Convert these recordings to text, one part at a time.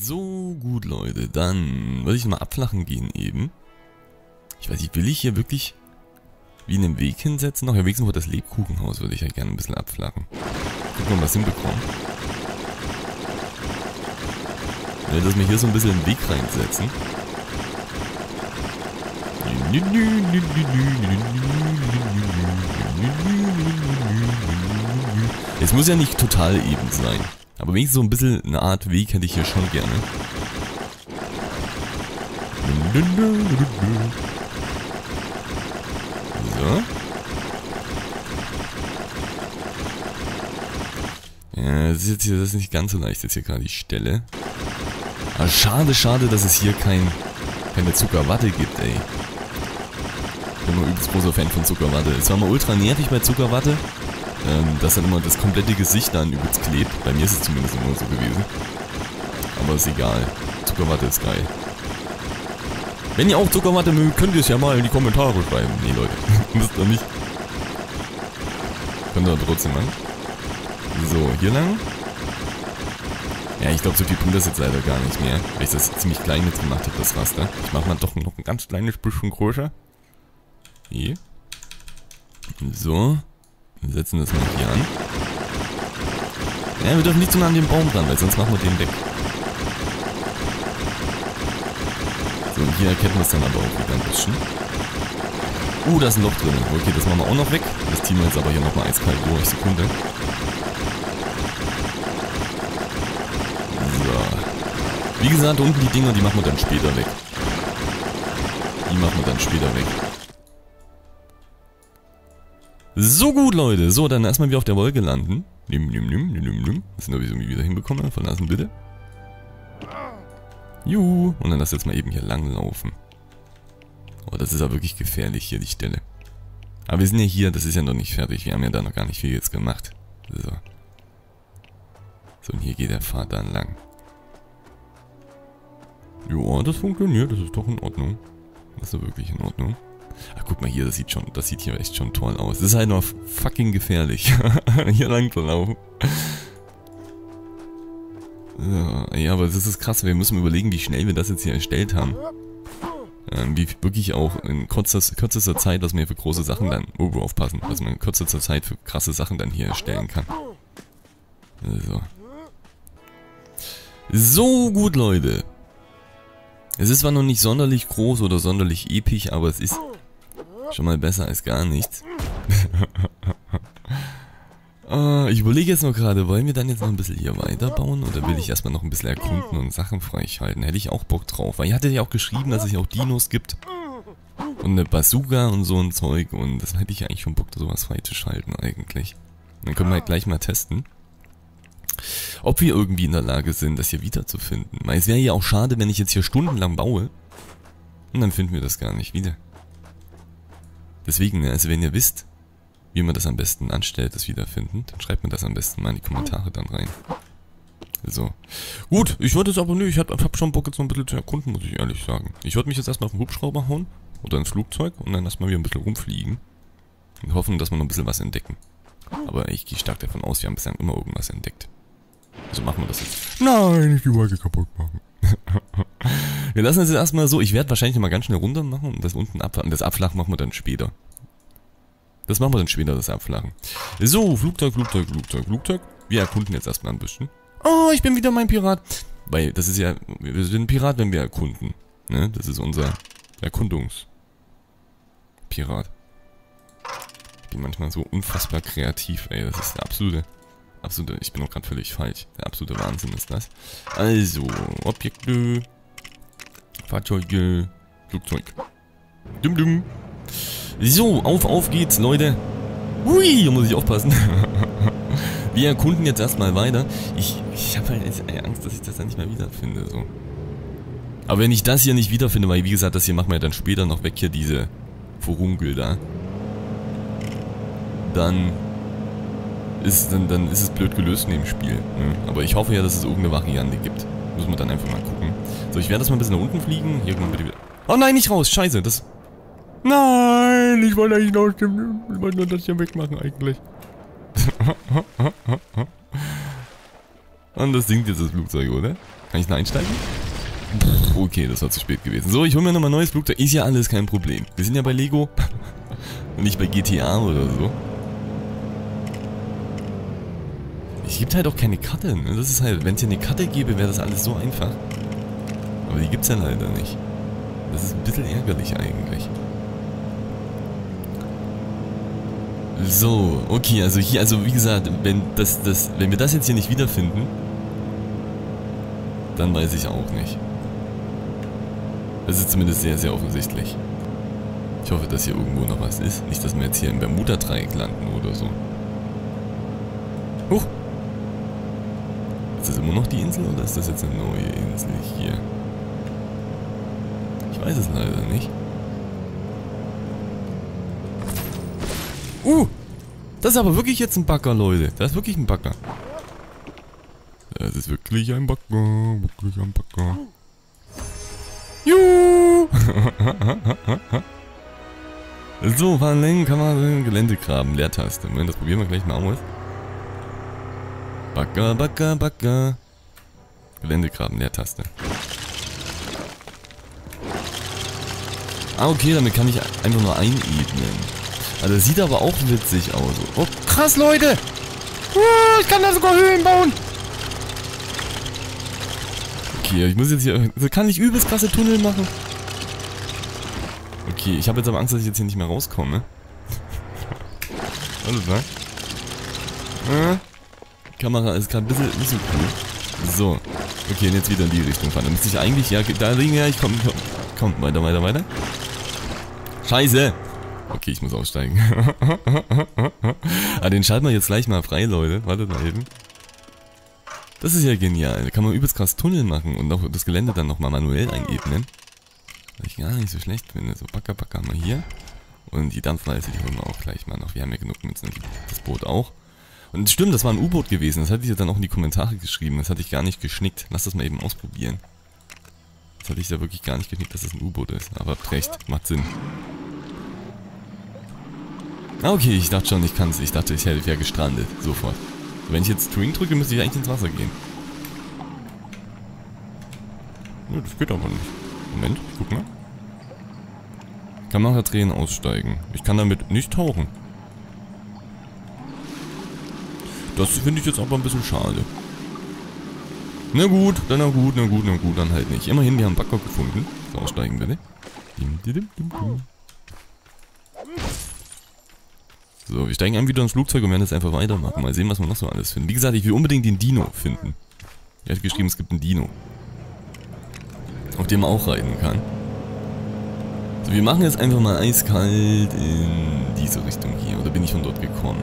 So, gut Leute, dann würde ich mal abflachen gehen eben. Ich weiß nicht, will ich hier wirklich wie einen Weg hinsetzen? Noch ja, wenigstens vor das Lebkuchenhaus würde ich ja gerne ein bisschen abflachen. Gucken, wir was hinbekommen. Ja, dass wir hier so ein bisschen einen Weg reinsetzen. Es muss ja nicht total eben sein. Aber wenigstens so ein bisschen eine Art Weg hätte ich hier schon gerne. So. Ja, das ist jetzt hier, das ist nicht ganz so leicht jetzt hier gerade die Stelle. Aber schade, schade, dass es hier kein, keine Zuckerwatte gibt, ey. Ich bin immer übelst großer Fan von Zuckerwatte. Es war mal ultra nervig bei Zuckerwatte, ähm, dass dann immer das komplette Gesicht dann übelst klebt. Bei mir ist es zumindest immer so gewesen. Aber ist egal. Zuckerwatte ist geil. Wenn ihr auch Zuckerwatte mögt, könnt ihr es ja mal in die Kommentare schreiben. Nee, Leute. Müsst ihr nicht. Könnt ihr trotzdem machen. So, hier lang. Ja, ich glaube, so viel bringt das jetzt leider gar nicht mehr, weil ich das ziemlich klein jetzt gemacht habe, das Raster. Ich mache mal doch noch ein ganz kleines bisschen größer. Hier. So. Wir setzen das mal hier an. Ja, wir dürfen nicht zu nah an den Baum ran, weil sonst machen wir den weg. So, und hier erkennen wir es dann aber auch wieder ein bisschen. Uh, da ist ein Loch drin. Okay, das machen wir auch noch weg. Das ziehen wir jetzt aber hier nochmal eiskalt durch. Sekunde. So. Wie gesagt, unten die Dinger, die machen wir dann später weg. Die machen wir dann später weg. So gut, Leute. So, dann erstmal wieder auf der Wolke landen. Nimm, nimm, nimm, nimm, nimm, nimm. Das sind wir irgendwie wieder hinbekommen. Verlassen bitte. Juhu. Und dann lass jetzt mal eben hier lang laufen. Oh, das ist ja wirklich gefährlich hier, die Stelle. Aber wir sind ja hier, das ist ja noch nicht fertig. Wir haben ja da noch gar nicht viel jetzt gemacht. So. So, und hier geht der Pfad dann lang. Ja, das funktioniert, das ist doch in Ordnung. Das ist doch wirklich in Ordnung. Ach, guck mal hier, das sieht schon, das sieht hier echt schon toll aus. Das ist halt noch fucking gefährlich, hier lang zu laufen. Ja, aber das ist krass, wir müssen überlegen, wie schnell wir das jetzt hier erstellt haben. Ähm, wie wirklich auch in kürzester, kürzester Zeit, was man für große Sachen dann, oh, aufpassen, was man in kürzester Zeit für krasse Sachen dann hier erstellen kann. So. So gut, Leute. Es ist zwar noch nicht sonderlich groß oder sonderlich episch, aber es ist schon mal besser als gar nichts. uh, ich überlege jetzt noch gerade, wollen wir dann jetzt noch ein bisschen hier weiterbauen oder will ich erstmal noch ein bisschen erkunden und Sachen freischalten? Hätte ich auch Bock drauf, weil ihr hattet ja auch geschrieben, dass es ja auch Dinos gibt und eine Bazooka und so ein Zeug und das hätte ich eigentlich schon Bock, sowas freizuschalten eigentlich. Dann können wir halt gleich mal testen ob wir irgendwie in der Lage sind, das hier wiederzufinden. Weil es wäre ja auch schade, wenn ich jetzt hier stundenlang baue und dann finden wir das gar nicht wieder. Deswegen, also wenn ihr wisst, wie man das am besten anstellt, das wiederfinden, dann schreibt mir das am besten mal in die Kommentare dann rein. So. Gut, ich würde es aber nö, ich hab, hab schon Bock jetzt noch ein bisschen zu erkunden, muss ich ehrlich sagen. Ich würde mich jetzt erstmal auf den Hubschrauber hauen oder ins Flugzeug und dann erstmal wieder ein bisschen rumfliegen. Und hoffen, dass wir noch ein bisschen was entdecken. Aber ich gehe stark davon aus, wir haben bislang immer irgendwas entdeckt. Also machen wir das jetzt. Nein, nicht die Wolke kaputt machen. wir lassen es jetzt erstmal so. Ich werde wahrscheinlich mal ganz schnell runter machen und das unten abflachen. Das Abflachen machen wir dann später. Das machen wir dann später, das Abflachen. So, Flugzeug, Flugzeug, Flugzeug, Flugzeug. Wir erkunden jetzt erstmal ein bisschen. Oh, ich bin wieder mein Pirat. Weil das ist ja, wir sind ein Pirat, wenn wir erkunden. Ne? Das ist unser Erkundungspirat. Ich bin manchmal so unfassbar kreativ, ey. Das ist der absolute absolute, ich bin auch gerade völlig falsch. Der absolute Wahnsinn ist das. Also, Objekte, Fahrzeuge, Flugzeug. Dum dum. So, auf, auf geht's, Leute. Hui, hier muss ich aufpassen. Wir erkunden jetzt erstmal weiter. Ich, ich habe halt Angst, dass ich das dann nicht mehr wiederfinde, so. Aber wenn ich das hier nicht wiederfinde, weil wie gesagt, das hier machen wir dann später noch weg, hier diese Furunkel da. Dann ist, dann, dann ist es blöd gelöst in dem Spiel. Ne? Aber ich hoffe ja, dass es irgendeine Variante gibt. Müssen wir dann einfach mal gucken. So, ich werde das mal ein bisschen nach unten fliegen. Hier kommen bitte wieder. Oh nein, nicht raus. Scheiße, das... Nein, ich wollte eigentlich noch... Ich wollte nur das hier wegmachen eigentlich. Und das sinkt jetzt das Flugzeug, oder? Kann ich da einsteigen? Pff, okay, das war zu spät gewesen. So, ich hole mir nochmal neues Flugzeug. Ist ja alles kein Problem. Wir sind ja bei Lego. Und nicht bei GTA oder so. Es gibt halt auch keine Karte. Ne? Das ist halt, wenn es hier eine Karte gäbe, wäre das alles so einfach. Aber die gibt es ja leider nicht. Das ist ein bisschen ärgerlich eigentlich. So, okay, also hier, also wie gesagt, wenn das, das, wenn wir das jetzt hier nicht wiederfinden, dann weiß ich auch nicht. Das ist zumindest sehr, sehr offensichtlich. Ich hoffe, dass hier irgendwo noch was ist. Nicht, dass wir jetzt hier im Bermuda-Dreieck landen oder so. Huch! Ist das immer noch die Insel oder ist das jetzt eine neue Insel hier? Ich weiß es leider nicht. Uh! Das ist aber wirklich jetzt ein Bagger, Leute. Das ist wirklich ein Bagger. Das ist wirklich ein Bagger. Wirklich ein Bagger. Juhu! so, verlängern kann man Geländegraben. Leertaste. Moment, das probieren wir gleich mal aus. Bagger, Bagger, Bagger. Geländegraben, Leertaste. Ah, okay, damit kann ich einfach nur einebnen. Also das sieht aber auch witzig aus. Oh, krass, Leute! Uh, ich kann da sogar Höhlen bauen! Okay, ich muss jetzt hier... Also kann ich übelst krasse Tunnel machen? Okay, ich habe jetzt aber Angst, dass ich jetzt hier nicht mehr rauskomme. Alles klar. Äh, Kamera ist gerade ein bisschen nicht so cool. So. Okay, und jetzt wieder in die Richtung fahren. Dann müsste ich eigentlich... Ja, da liegen ja, ich komme... Komm, weiter, weiter, weiter. Scheiße! Okay, ich muss aussteigen. ah, den schalten wir jetzt gleich mal frei, Leute. Wartet mal eben. Das ist ja genial. Da kann man übelst krass Tunnel machen und auch das Gelände dann nochmal manuell einebnen. Was ich gar nicht so schlecht finde. So, Backer, Backer haben wir hier. Und die Dampfwalze, die holen wir auch gleich mal noch. Wir haben ja genug Münzen das Boot auch. Und stimmt, das war ein U-Boot gewesen. Das hatte ich ja dann auch in die Kommentare geschrieben. Das hatte ich gar nicht geschnickt. Lass das mal eben ausprobieren. Das hatte ich ja wirklich gar nicht geschnickt, dass das ein U-Boot ist. Aber recht, macht Sinn. Ah, okay, ich dachte schon, ich kann es. Ich dachte, ich hätte ja gestrandet. Sofort. Wenn ich jetzt String drücke, müsste ich eigentlich ins Wasser gehen. Ja, das geht aber nicht. Moment, ich guck mal. Kamera drehen, aussteigen. Ich kann damit nicht tauchen. Das finde ich jetzt aber ein bisschen schade. Na gut, dann na gut, na gut, na gut, dann halt nicht. Immerhin, wir haben Backbock gefunden. So, aussteigen bitte. Dim. So, wir steigen ein wieder ins Flugzeug und werden jetzt einfach weitermachen. Mal sehen, was wir noch so alles finden. Wie gesagt, ich will unbedingt den Dino finden. Er hat geschrieben, es gibt einen Dino. Auf dem man auch reiten kann. So, wir machen jetzt einfach mal eiskalt in diese Richtung hier. Oder bin ich von dort gekommen?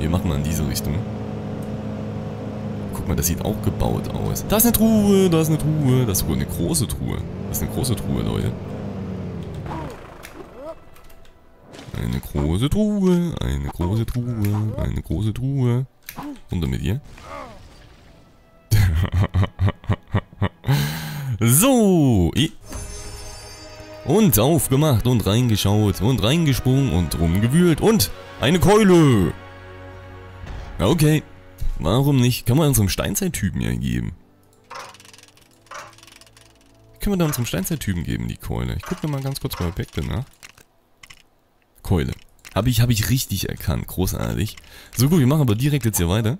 Wir machen mal in diese Richtung. Guck mal, das sieht auch gebaut aus. Da ist eine Truhe, da ist eine Truhe. Das ist wohl eine große Truhe. Das ist eine große Truhe, Leute. Eine große Truhe, eine große Truhe, eine große Truhe. Runter mit dir. so. Und aufgemacht und reingeschaut und reingesprungen und rumgewühlt und eine Keule. Okay. Warum nicht? Kann man unserem Steinzeittypen ja geben. Können wir da unserem Steinzeittypen geben, die Keule? Ich gucke mal ganz kurz bei Objekte nach. Keule. Habe ich, hab ich richtig erkannt. Großartig. So gut, wir machen aber direkt jetzt hier weiter.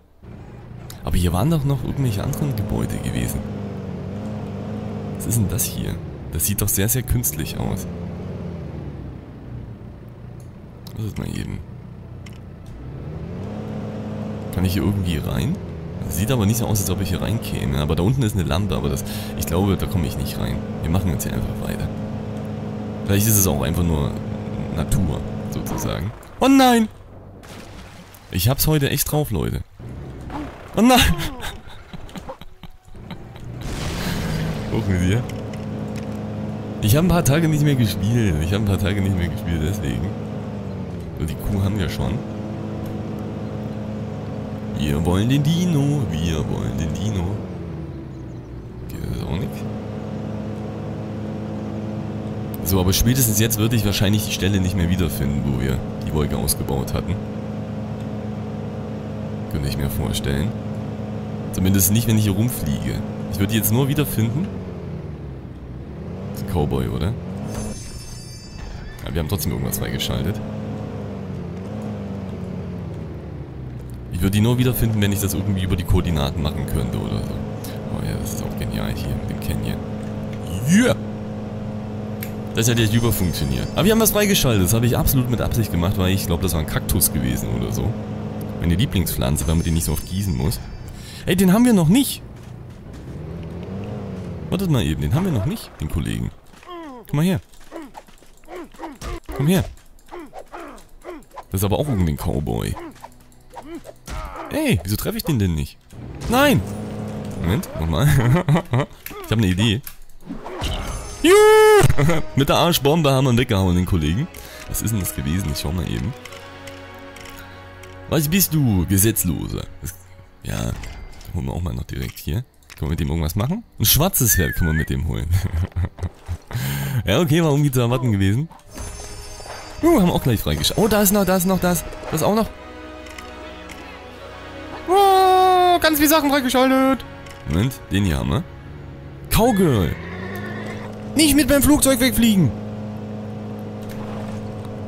Aber hier waren doch noch irgendwelche anderen Gebäude gewesen. Was ist denn das hier? Das sieht doch sehr, sehr künstlich aus. Was ist mal eben? Kann ich hier irgendwie rein? Sieht aber nicht so aus, als ob ich hier reinkäme. Aber da unten ist eine Lampe, aber das, ich glaube, da komme ich nicht rein. Wir machen jetzt hier einfach weiter. Vielleicht ist es auch einfach nur Natur sozusagen. Oh nein! Ich hab's heute echt drauf, Leute. Oh nein! Hoch mit dir. Ich habe ein paar Tage nicht mehr gespielt. Ich habe ein paar Tage nicht mehr gespielt, deswegen. So, die Kuh haben wir schon. Wir wollen den Dino. Wir wollen den Dino. Geht? So, aber spätestens jetzt würde ich wahrscheinlich die Stelle nicht mehr wiederfinden, wo wir die Wolke ausgebaut hatten. Könnte ich mir vorstellen. Zumindest nicht, wenn ich hier rumfliege. Ich würde die jetzt nur wiederfinden. Das ist ein Cowboy, oder? Ja, wir haben trotzdem irgendwas freigeschaltet. Ich würde die nur wiederfinden, wenn ich das irgendwie über die Koordinaten machen könnte oder so. Oh ja, das ist auch genial hier mit dem Canyon. Yeah! Das hat jetzt überfunktioniert. Aber wir haben was freigeschaltet. Das habe ich absolut mit Absicht gemacht, weil ich glaube, das war ein Kaktus gewesen oder so. Meine Lieblingspflanze, damit ich nicht so oft gießen muss. Ey, den haben wir noch nicht. Wartet mal eben, den haben wir noch nicht, den Kollegen. Komm mal her. Komm her. Das ist aber auch irgendwie ein Cowboy. Ey, wieso treffe ich den denn nicht? Nein! Moment, nochmal. ich habe eine Idee. Juhu! Mit der Arschbombe haben wir ihn weggehauen, den Kollegen. Was ist denn das gewesen? Ich schau mal eben. Was bist du, Gesetzloser? Das, ja, holen wir auch mal noch direkt hier. Können wir mit dem irgendwas machen? Ein schwarzes Pferd können wir mit dem holen. ja, okay, war irgendwie zu erwarten gewesen. Uh, haben wir auch gleich freigeschaltet. Oh, da ist noch, da ist noch, das. Das auch noch. Oh, ganz viele Sachen freigeschaltet. Moment, den hier haben wir. Cowgirl. Nicht mit meinem Flugzeug wegfliegen.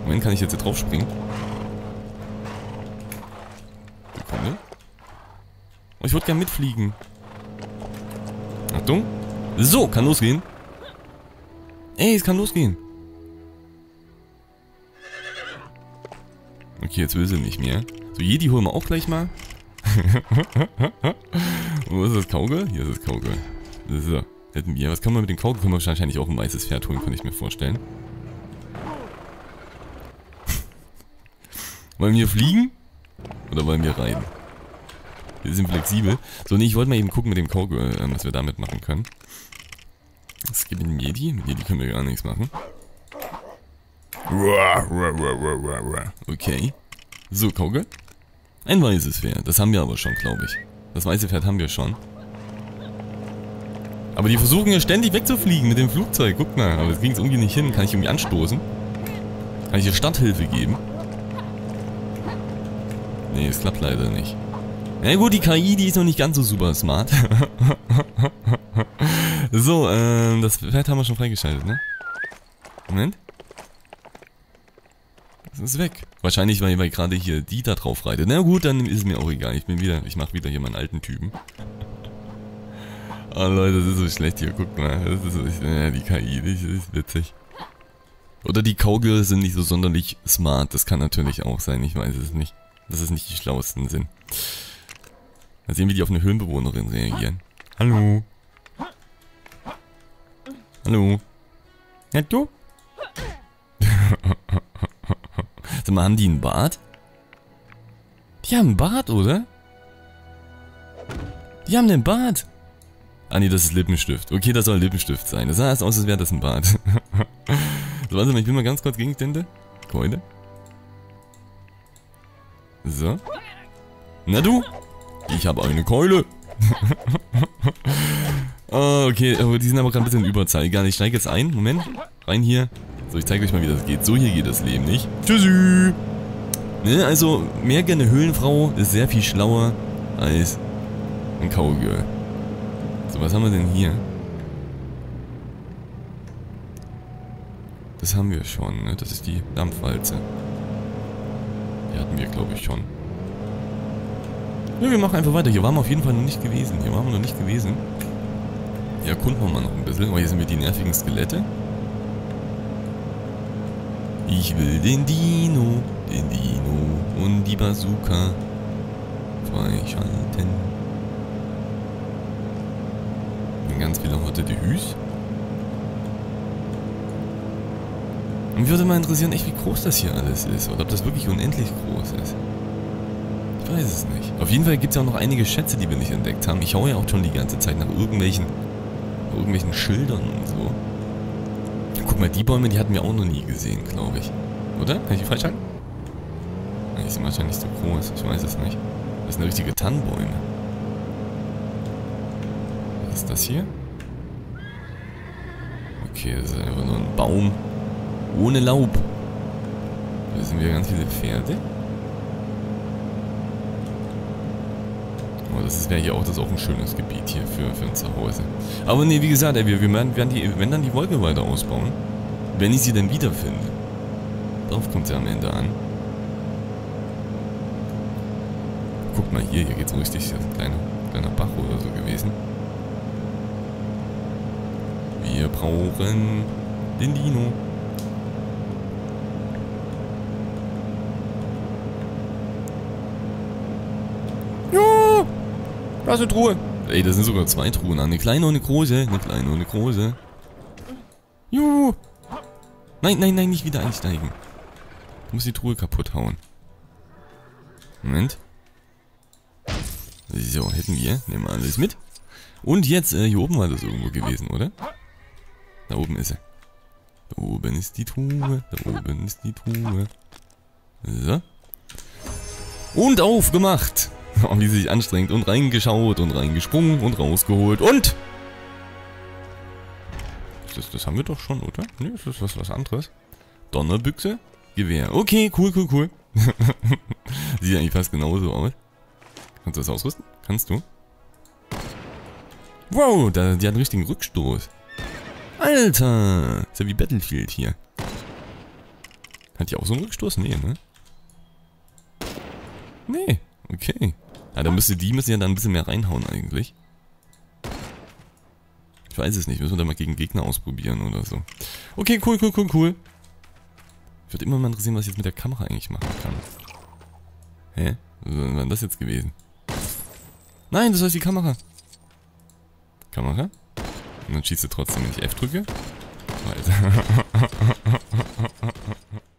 Moment, kann ich jetzt hier drauf springen? Sekunde. Oh, ich würde gerne mitfliegen. Achtung. So, kann losgehen. Ey, es kann losgehen. Okay, jetzt will sie nicht mehr. So, Jedi holen wir auch gleich mal. Wo ist das Kauge? Hier ist das Kauge. So, hätten wir. Was kann man mit dem Kauge? Können wir wahrscheinlich auch ein weißes Pferd holen, kann ich mir vorstellen. wollen wir fliegen? Oder wollen wir reiten? Wir sind flexibel. So, nee, ich wollte mal eben gucken mit dem Kauge, äh, was wir damit machen können. Es gibt einen Jedi. Mit Jedi können wir gar nichts machen. Okay. So, Kauge. Ein weißes Pferd. Das haben wir aber schon, glaube ich. Das weiße Pferd haben wir schon. Aber die versuchen ja ständig wegzufliegen mit dem Flugzeug. Guck mal, aber das ging es irgendwie nicht hin. Kann ich irgendwie anstoßen? Kann ich hier Starthilfe geben? Nee, es klappt leider nicht. Na gut, die KI, die ist noch nicht ganz so super smart. so, ähm, das Pferd haben wir schon freigeschaltet, ne? Moment. Das ist weg. Wahrscheinlich, weil, weil gerade hier die da drauf reitet. Na gut, dann ist es mir auch egal. Ich bin wieder, ich mache wieder hier meinen alten Typen. Oh Leute, das ist so schlecht hier. Guck mal. Das ist, so, ja, die KI, das ist witzig. Oder die Cowgirls sind nicht so sonderlich smart. Das kann natürlich auch sein. Ich weiß es nicht. Das ist nicht die schlauesten sind. Mal sehen, wie die auf eine Höhlenbewohnerin reagieren. Hallo. Hallo. Ja, du? Sag mal, haben die einen Bart? Die haben einen Bart, oder? Die haben einen Bart. Ah nee, das ist Lippenstift. Okay, das soll Lippenstift sein. Das sah erst aus, als wäre das ein Bart. so, warte mal, ich will mal ganz kurz Gegenstände. Keule. So. Na du? Ich habe eine Keule. oh, okay, aber die sind aber gerade ein bisschen in Überzahl. Egal, ich steige jetzt ein. Moment. Rein hier. So, ich zeige euch mal, wie das geht. So hier geht das Leben nicht. Tschüssi. Ne, also, mehr gerne Höhlenfrau ist sehr viel schlauer als ein Cowgirl. So, was haben wir denn hier? Das haben wir schon, ne? Das ist die Dampfwalze. Die hatten wir, glaube ich, schon. Ja, wir machen einfach weiter. Hier waren wir auf jeden Fall noch nicht gewesen. Hier waren wir noch nicht gewesen. Hier erkunden wir mal noch ein bisschen. Oh, hier sind wir die nervigen Skelette. Ich will den Dino, den Dino und die Bazooka freischalten. Und ganz viele Hotte de Hüs. Mich würde mal interessieren, echt wie groß das hier alles ist. Oder ob das wirklich unendlich groß ist. Ich weiß es nicht. Auf jeden Fall gibt es ja auch noch einige Schätze, die wir nicht entdeckt haben. Ich haue ja auch schon die ganze Zeit nach irgendwelchen, irgendwelchen Schildern und so. Mal, die Bäume, die hatten wir auch noch nie gesehen, glaube ich. Oder? Kann ich die freischalten? Die sind wahrscheinlich so groß. Ich weiß es nicht. Das sind richtige Tannenbäume. Was ist das hier? Okay, das ist einfach nur ein Baum. Ohne Laub. Da sind wir ganz viele Pferde. Oh, das wäre hier auch, das auch ein schönes Gebiet hier für, für ein Zuhause. Aber nee, wie gesagt, ey, wir, wir werden, werden die, wenn dann die Wolke weiter ausbauen. Wenn ich sie dann wiederfinde. Darauf kommt sie am Ende an. Guck mal hier, hier geht's richtig. Hier ist ein kleiner, kleiner Bach oder so gewesen. Wir brauchen den Dino. Ja! Da ist eine Truhe. Ey, das sind sogar zwei Truhen. Eine kleine und eine große. Eine kleine und eine große. Juhu. Nein, nein, nein, nicht wieder einsteigen. Du musst die Truhe kaputt hauen. Moment. So, hätten wir. Nehmen wir alles mit. Und jetzt, äh, hier oben war das irgendwo gewesen, oder? Da oben ist er. Da oben ist die Truhe. Da oben ist die Truhe. So. Und aufgemacht. Oh, wie sie sich anstrengt. Und reingeschaut und reingesprungen und rausgeholt. Und... Das, haben wir doch schon, oder? Ne, das ist was, was anderes. Donnerbüchse, Gewehr. Okay, cool, cool, cool. Sieht eigentlich fast genauso aus. Kannst du das ausrüsten? Kannst du? Wow, da, die hat einen richtigen Rückstoß. Alter! Ist ja wie Battlefield hier. Hat die auch so einen Rückstoß? Nee, ne? Nee, okay. Ja, dann müsste die müssen ja dann ein bisschen mehr reinhauen eigentlich. Ich weiß es nicht, müssen wir da mal gegen Gegner ausprobieren oder so. Okay, cool, cool, cool, cool. Ich würde immer mal interessieren, was ich jetzt mit der Kamera eigentlich machen kann. Hä? Was war denn das jetzt gewesen? Nein, das heißt die Kamera. Kamera? Und dann schießt du trotzdem, wenn ich F drücke. Weiter.